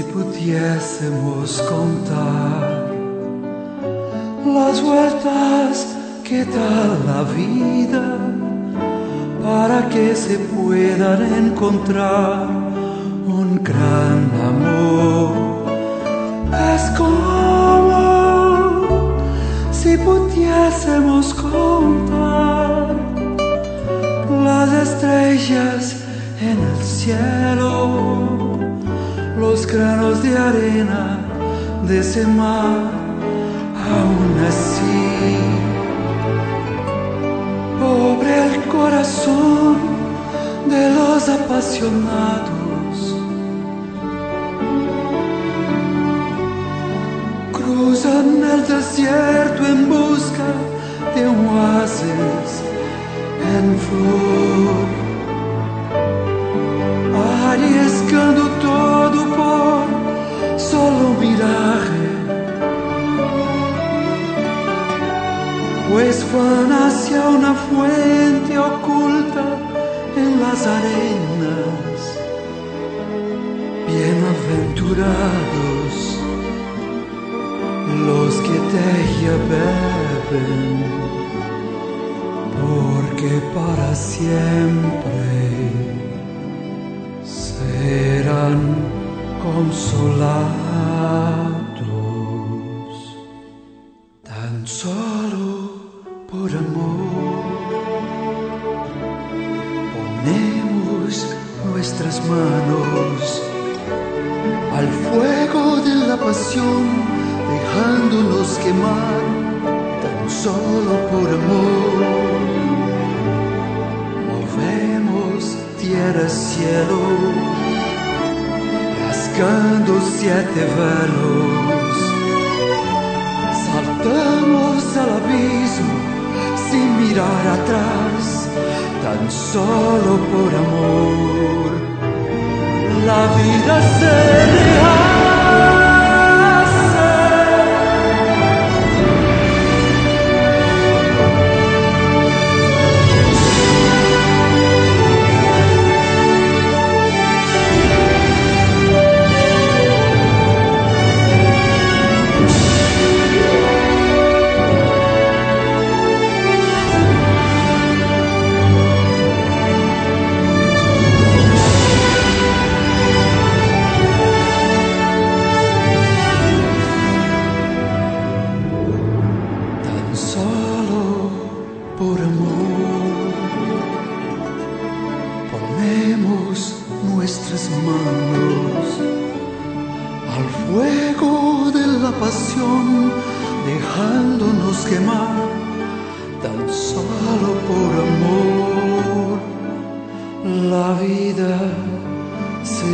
pudiésemos contar las vueltas que da la vida para que se puedan encontrar un gran amor. Es como si pudiésemos contar las estrellas en el cielo, granos de arena de ese mar, aún así. Pobre el corazón de los apasionados. Cruzan el desierto en busca de un oasis en flor. Pues van hacia una fuente oculta en las arenas. Bienaventurados los que de ella beben porque para siempre serán consolados por amor. Ponemos nuestras manos al fuego de la pasión, dejándonos quemar tan solo por amor. Movemos tierra, cielo, rasgando siete velos. Saltamos al abismo sin mirar atrás, tan solo por amor. La vida se rehace. Manos al fuego de la pasión, dejándonos quemar tan solo por amor. La vida se